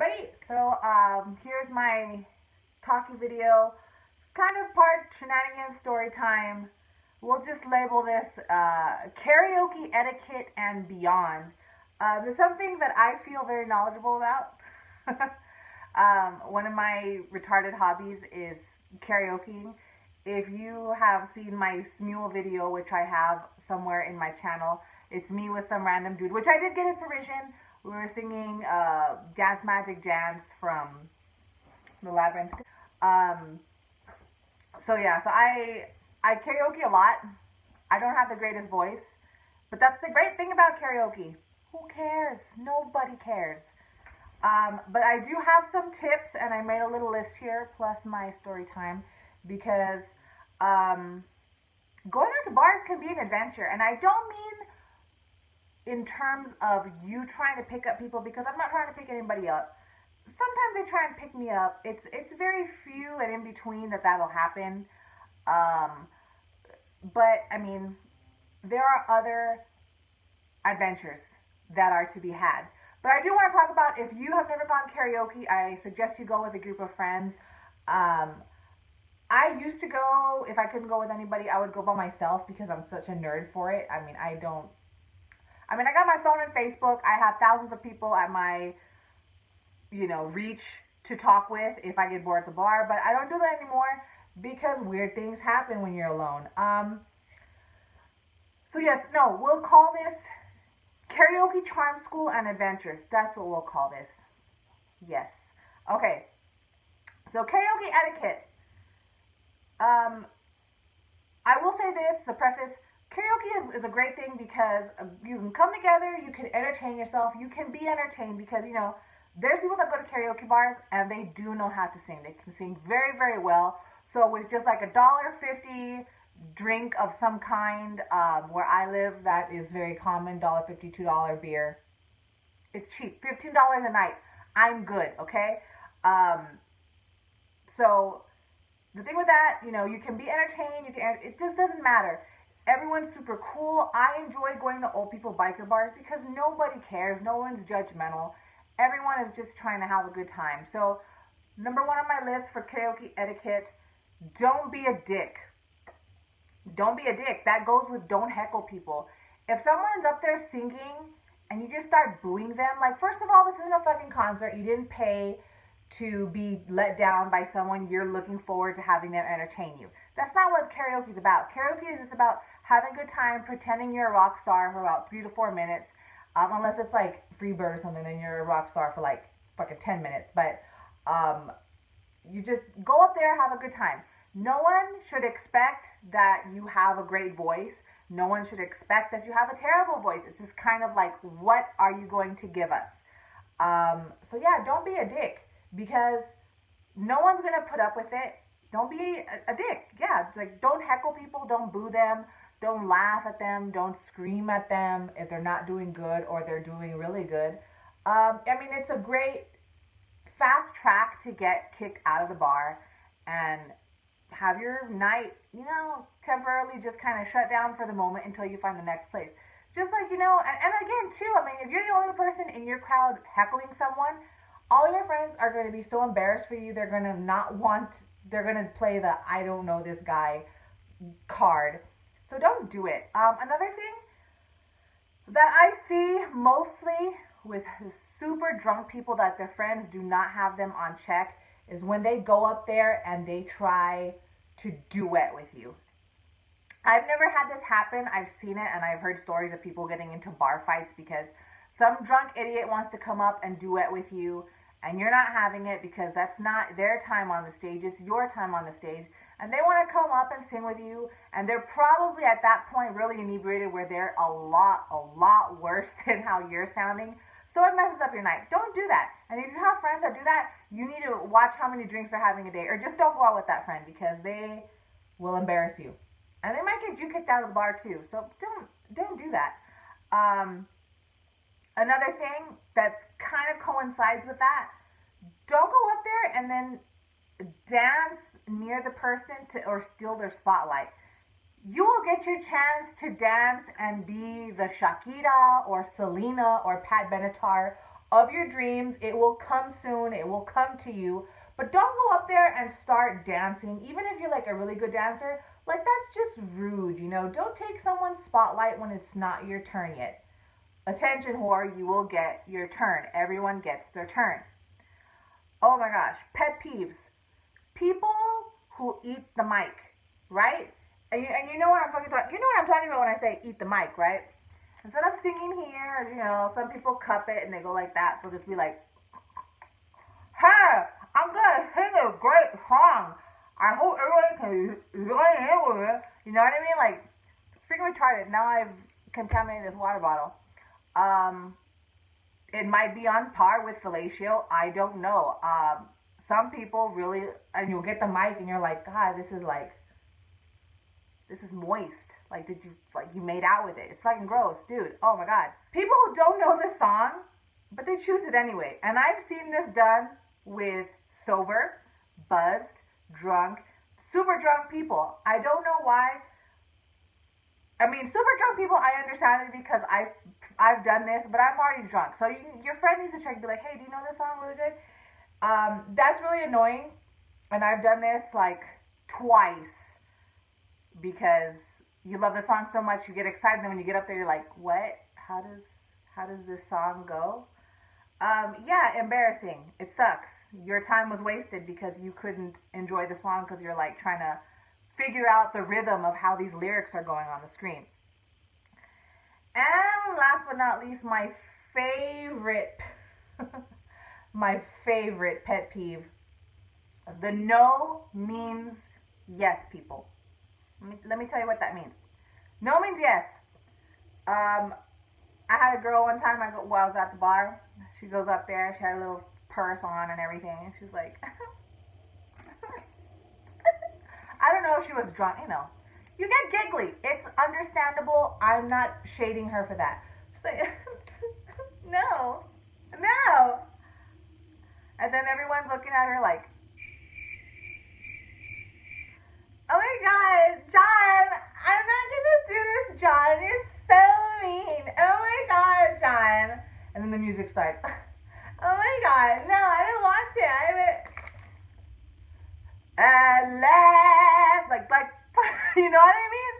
everybody. So um, here's my talkie video, kind of part shenanigans story time. We'll just label this uh, karaoke etiquette and beyond. Uh, there's something that I feel very knowledgeable about. um, one of my retarded hobbies is karaoke. If you have seen my Smule video, which I have somewhere in my channel, it's me with some random dude, which I did get his permission we were singing uh, Dance Magic Dance from The Labyrinth. Um, so yeah, so I I karaoke a lot. I don't have the greatest voice, but that's the great thing about karaoke. Who cares? Nobody cares. Um, but I do have some tips, and I made a little list here, plus my story time, because um, going out to bars can be an adventure. And I don't mean in terms of you trying to pick up people because I'm not trying to pick anybody up. Sometimes they try and pick me up. It's it's very few and in between that that'll happen. Um, but I mean, there are other adventures that are to be had. But I do want to talk about if you have never gone karaoke, I suggest you go with a group of friends. Um, I used to go, if I couldn't go with anybody, I would go by myself because I'm such a nerd for it. I mean, I don't I mean, I got my phone and Facebook. I have thousands of people at my, you know, reach to talk with if I get bored at the bar, but I don't do that anymore because weird things happen when you're alone. Um, so yes, no, we'll call this karaoke charm school and adventures. That's what we'll call this. Yes. Okay. So karaoke etiquette. Um, I will say this, the preface, karaoke is, is a great thing because um, you can come together, you can entertain yourself, you can be entertained because, you know, there's people that go to karaoke bars and they do know how to sing. They can sing very, very well. So with just like a dollar fifty drink of some kind, um, where I live, that is very common, dollar fifty, two dollar beer. It's cheap, fifteen dollars a night. I'm good, okay? Um, so the thing with that, you know, you can be entertained. You can. It just doesn't matter Everyone's super cool. I enjoy going to old people biker bars because nobody cares. No one's judgmental. Everyone is just trying to have a good time. So, number one on my list for karaoke etiquette don't be a dick. Don't be a dick. That goes with don't heckle people. If someone's up there singing and you just start booing them, like, first of all, this isn't a fucking concert. You didn't pay to be let down by someone you're looking forward to having them entertain you. That's not what karaoke is about. Karaoke is just about having a good time, pretending you're a rock star for about three to four minutes. Um, unless it's like Freebird or something, then you're a rock star for like fucking 10 minutes. But um, you just go up there, have a good time. No one should expect that you have a great voice. No one should expect that you have a terrible voice. It's just kind of like, what are you going to give us? Um, so yeah, don't be a dick because no one's gonna put up with it. Don't be a, a dick. Yeah, like don't heckle people, don't boo them, don't laugh at them, don't scream at them if they're not doing good or they're doing really good. Um, I mean, it's a great fast track to get kicked out of the bar and have your night, you know, temporarily just kind of shut down for the moment until you find the next place. Just like, you know, and, and again, too, I mean, if you're the only person in your crowd heckling someone, all your friends are going to be so embarrassed for you. They're going to not want, they're going to play the I don't know this guy card. So don't do it. Um, another thing that I see mostly with super drunk people that their friends do not have them on check is when they go up there and they try to duet with you. I've never had this happen. I've seen it and I've heard stories of people getting into bar fights because some drunk idiot wants to come up and duet with you and you're not having it because that's not their time on the stage, it's your time on the stage. And they want to come up and sing with you, and they're probably at that point really inebriated where they're a lot, a lot worse than how you're sounding. So it messes up your night. Don't do that. And if you have friends that do that, you need to watch how many drinks they're having a day, or just don't go out with that friend because they will embarrass you, and they might get you kicked out of the bar too. So don't don't do that. Um, another thing that's kind of coincides with that don't go up there and then dance near the person to or steal their spotlight. You will get your chance to dance and be the Shakira or Selena or Pat Benatar of your dreams. It will come soon. It will come to you. But don't go up there and start dancing. Even if you're like a really good dancer, like that's just rude, you know. Don't take someone's spotlight when it's not your turn yet. Attention whore, you will get your turn. Everyone gets their turn. Oh my gosh, pet peeves. People who eat the mic, right? And you, and you know what I'm fucking talking. You know what I'm talking about when I say eat the mic, right? Instead of singing here, you know, some people cup it and they go like that. They'll just be like, "Hey, I'm gonna sing a great song. I hope everybody can join in with it." You know what I mean? Like, freaking retarded. Now I've contaminated this water bottle. Um, it might be on par with fellatio. I don't know. Um, some people really, and you'll get the mic and you're like, God, this is like, this is moist. Like, did you, like, you made out with it? It's fucking gross, dude. Oh my God. People who don't know this song, but they choose it anyway. And I've seen this done with sober, buzzed, drunk, super drunk people. I don't know why. I mean, super drunk people, I understand it because I've I've done this, but I'm already drunk. So you, your friend needs to check and be like, hey, do you know this song really good? Um, that's really annoying. And I've done this like twice because you love the song so much, you get excited. And when you get up there, you're like, what? How does how does this song go? Um, yeah, embarrassing. It sucks. Your time was wasted because you couldn't enjoy the song because you're like trying to figure out the rhythm of how these lyrics are going on the screen. And last but not least, my favorite, my favorite pet peeve. The no means yes, people. Let me, let me tell you what that means. No means yes. Um, I had a girl one time. I go, well, I was at the bar. She goes up there. She had a little purse on and everything, and she's like, I don't know if she was drunk. You know, you get giggly. It's understandable. I'm not shading her for that. She's like, no, no. And then everyone's looking at her like, oh my God, John, I'm not gonna do this, John. You're so mean. Oh my God, John. And then the music starts. oh my God, no, I don't want to. I and laugh like like you know what I mean?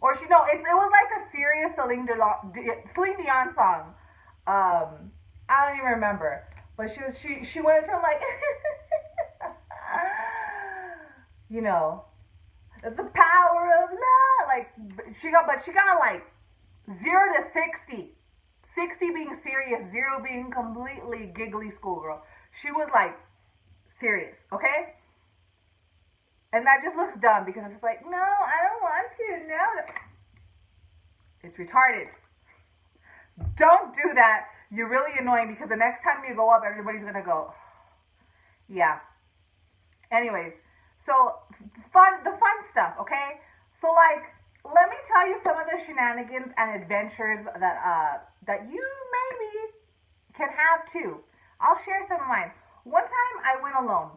Or she no, it, it was like a serious Celine Dion, Celine Dion song. Um, I don't even remember, but she was she she went from like you know, it's the power of love. Like she got, but she got like zero to sixty. 60 being serious, zero being completely giggly schoolgirl. She was like serious, okay? And that just looks dumb because it's like, no, I don't want to. No. It's retarded. Don't do that. You're really annoying because the next time you go up, everybody's going to go, yeah. Anyways, so fun, the fun stuff, okay? So like, let me tell you some of the shenanigans and adventures that uh that you maybe can have too. I'll share some of mine. One time I went alone.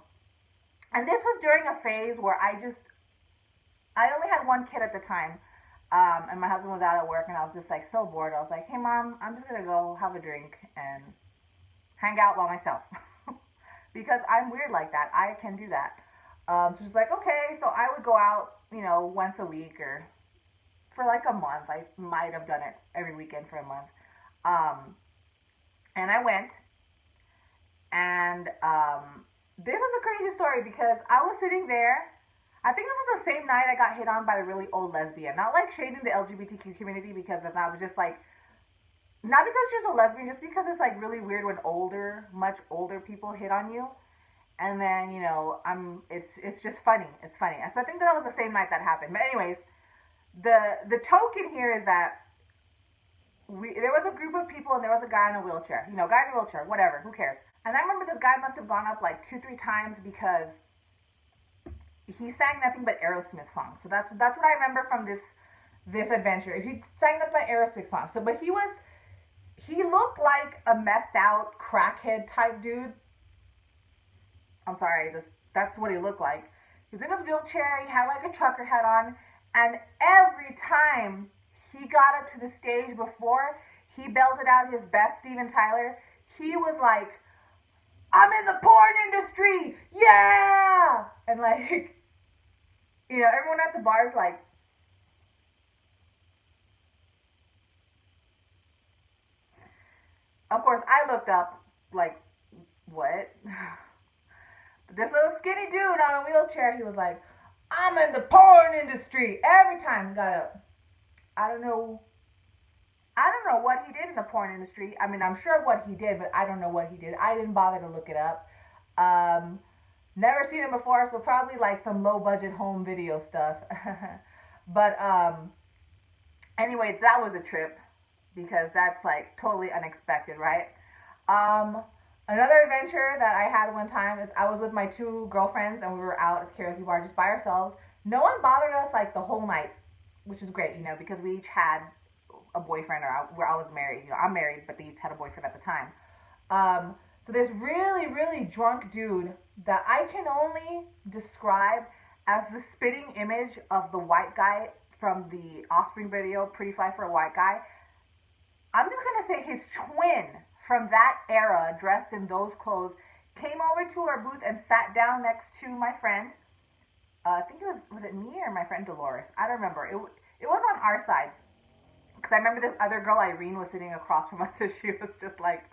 And this was during a phase where I just, I only had one kid at the time. Um, and my husband was out at work, and I was just like so bored. I was like, "Hey, mom, I'm just gonna go have a drink and hang out by myself because I'm weird like that. I can do that." Um, so she's like, "Okay." So I would go out, you know, once a week or for like a month. I might have done it every weekend for a month. Um, and I went, and um, this is a crazy story because I was sitting there. I think this was the same night I got hit on by a really old lesbian. Not like shading the LGBTQ community because of that, but just like not because she's a lesbian, just because it's like really weird when older, much older people hit on you. And then, you know, I'm it's it's just funny. It's funny. So I think that was the same night that happened. But anyways, the the token here is that we there was a group of people and there was a guy in a wheelchair. You know, guy in a wheelchair, whatever, who cares? And I remember this guy must have gone up like two, three times because he sang nothing but Aerosmith songs. So that's that's what I remember from this this adventure. He sang nothing but Aerosmith songs. So, but he was he looked like a methed out crackhead type dude. I'm sorry, just that's what he looked like. He was in his wheelchair. He had like a trucker hat on, and every time he got up to the stage before he belted out his best Steven Tyler, he was like, I'm in the porn industry, yeah! And like, you know, everyone at the bar is like, of course, I looked up, like, what? this little skinny dude on a wheelchair, he was like, I'm in the porn industry. Every time he got up. I don't know. I don't know what he did in the porn industry. I mean, I'm sure what he did, but I don't know what he did. I didn't bother to look it up. Um, never seen him before, so probably like some low budget home video stuff. but um, anyways, that was a trip because that's like totally unexpected, right? Um, Another adventure that I had one time is I was with my two girlfriends and we were out at the karaoke bar just by ourselves. No one bothered us like the whole night, which is great, you know, because we each had a boyfriend or I, where I was married. You know, I'm married, but they each had a boyfriend at the time. Um, so this really, really drunk dude that I can only describe as the spitting image of the white guy from the Offspring video, Pretty Fly for a White Guy. I'm just gonna say his twin from that era, dressed in those clothes, came over to our booth and sat down next to my friend. Uh, I think it was was it me or my friend Dolores? I don't remember. It it was on our side because I remember this other girl Irene was sitting across from us, so she was just like.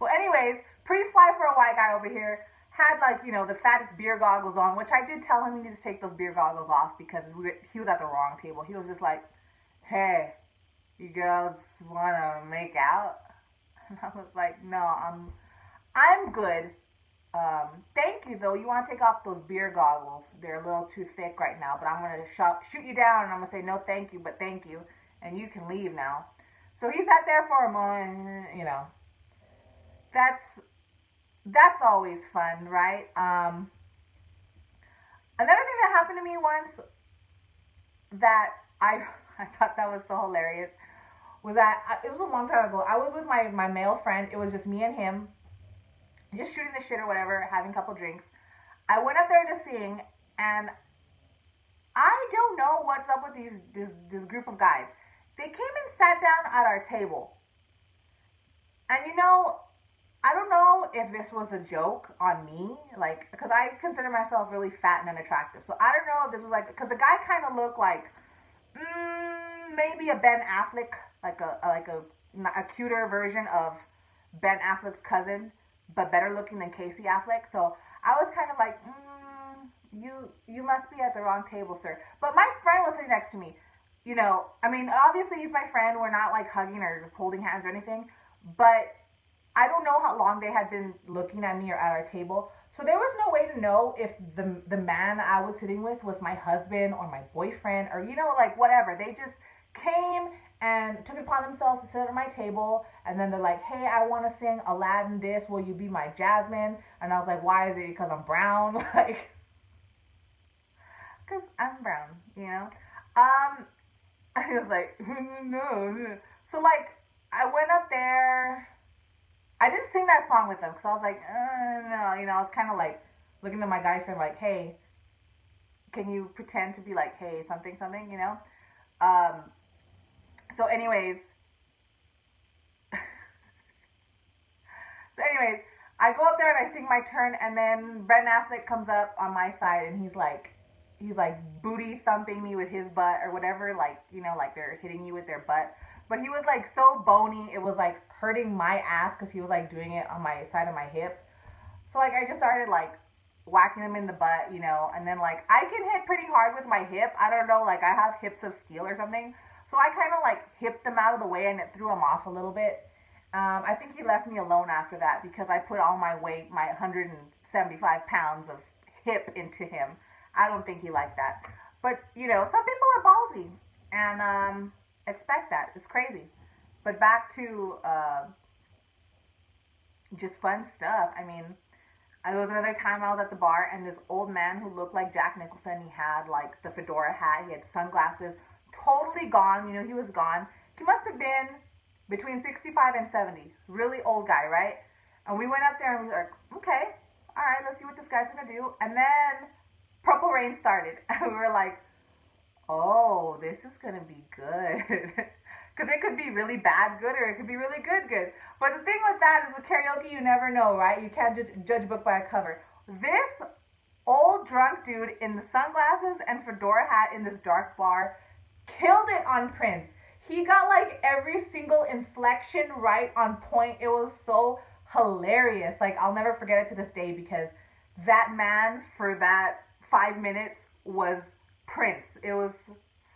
Well, anyways, pretty fly for a white guy over here had like you know the fattest beer goggles on, which I did tell him he needs to take those beer goggles off because we, he was at the wrong table. He was just like, "Hey, you girls want to make out? And I was like, no, I'm, I'm good. Um, thank you though. You want to take off those beer goggles? They're a little too thick right now, but I'm gonna sh- shoot you down, and I'm gonna say no, thank you, but thank you, and you can leave now. So he sat there for a moment. You know, that's that's always fun, right? Um, another thing that happened to me once that I I thought that was so hilarious was that it was a long time ago. I was with my my male friend. It was just me and him, just shooting the shit or whatever, having a couple drinks. I went up there to sing, and I don't know what's up with these this this group of guys. They came and sat down at our table, and you know, I don't know if this was a joke on me, like because I consider myself really fat and unattractive. So I don't know if this was like because the guy kind of looked like. Mm, maybe a Ben Affleck like a, like a a cuter version of Ben Affleck's cousin, but better looking than Casey Affleck. So I was kind of like, mm, you you must be at the wrong table, sir. But my friend was sitting next to me. You know, I mean, obviously he's my friend. We're not like hugging or holding hands or anything, but I don't know how long they had been looking at me or at our table. So there was no way to know if the the man I was sitting with was my husband or my boyfriend or you know like whatever. They just came and took upon themselves to sit at my table. And then they're like, hey, I want to sing Aladdin this. Will you be my Jasmine? And I was like, why is it because I'm brown? like, because I'm brown, you know? Um, he was like, no. So, like, I went up there. I didn't sing that song with them because I was like, uh, no, you know, I was kind of like looking at my guy friend, like, hey, can you pretend to be like, hey, something, something, you know? Um, so anyways, so anyways, I go up there and I sing my turn, and then Ben Affleck comes up on my side, and he's like, he's like booty thumping me with his butt or whatever, like you know, like they're hitting you with their butt. But he was like so bony, it was like hurting my ass because he was like doing it on my side of my hip. So like I just started like whacking him in the butt, you know, and then like I can hit pretty hard with my hip. I don't know, like I have hips of steel or something. So I kind of like hipped him out of the way and it threw him off a little bit. Um, I think he left me alone after that because I put all my weight, my 175 pounds of hip into him. I don't think he liked that. But, you know, some people are ballsy and um, expect that. It's crazy. But back to uh, just fun stuff. I mean, there was another time I was at the bar and this old man who looked like Jack Nicholson, he had like the fedora hat, he had sunglasses, totally gone. You know, he was gone. He must have been between 65 and 70. Really old guy, right? And we went up there and we were like, okay, all right, let's see what this guy's gonna do. And then Purple Rain started. And we were like, oh, this is gonna be good. Because it could be really bad good or it could be really good good. But the thing with that is with karaoke, you never know, right? You can't ju- judge book by a cover. This old drunk dude in the sunglasses and fedora hat in this dark bar killed it on Prince. He got like every single inflection right on point. It was so hilarious. Like I'll never forget it to this day because that man for that five minutes was Prince. It was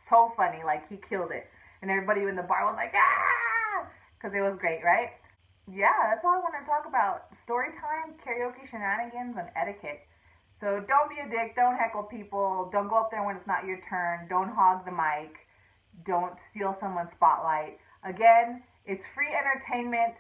so funny. Like he killed it, and everybody in the bar was like, ah, because it was great, right? Yeah, that's all I want to talk about. Story time, karaoke shenanigans, and etiquette. So don't be a dick. Don't heckle people. Don't go up there when it's not your turn. Don't hog the mic. Don't steal someone's spotlight. Again, it's free entertainment.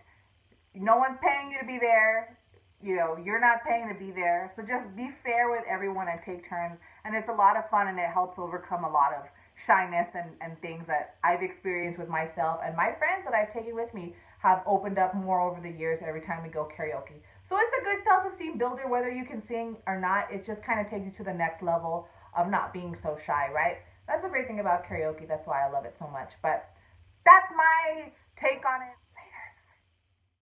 No one's paying you to be there you know, you're not paying to be there. So just be fair with everyone and take turns. And it's a lot of fun and it helps overcome a lot of shyness and, and things that I've experienced with myself and my friends that I've taken with me have opened up more over the years every time we go karaoke. So it's a good self esteem builder, whether you can sing or not. It just kind of takes you to the next level of not being so shy, right? That's the great thing about karaoke. That's why I love it so much. But that's my take on it.